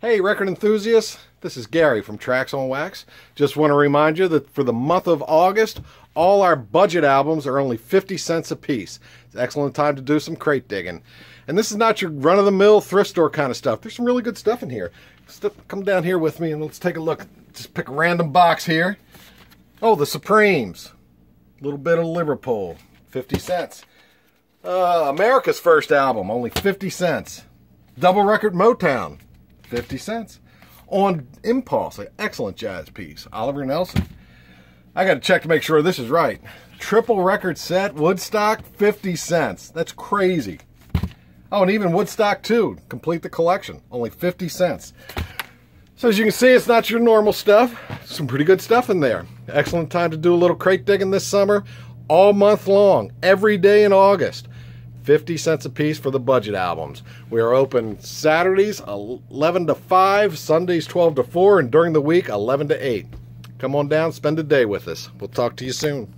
Hey, record enthusiasts, this is Gary from Trax on Wax. Just want to remind you that for the month of August, all our budget albums are only 50 cents a piece. It's an excellent time to do some crate digging. And this is not your run of the mill thrift store kind of stuff. There's some really good stuff in here. Come down here with me and let's take a look. Just pick a random box here. Oh, the Supremes. A little bit of Liverpool, 50 cents. Uh, America's first album, only 50 cents. Double record Motown, 50 cents. On Impulse, an excellent jazz piece. Oliver Nelson. I got to check to make sure this is right. Triple record set, Woodstock, 50 cents. That's crazy. Oh, and even Woodstock 2, complete the collection, only 50 cents. So as you can see, it's not your normal stuff. Some pretty good stuff in there. Excellent time to do a little crate digging this summer, all month long, every day in August. 50 cents a piece for the budget albums. We are open Saturdays 11 to 5, Sundays 12 to 4, and during the week 11 to 8. Come on down, spend a day with us. We'll talk to you soon.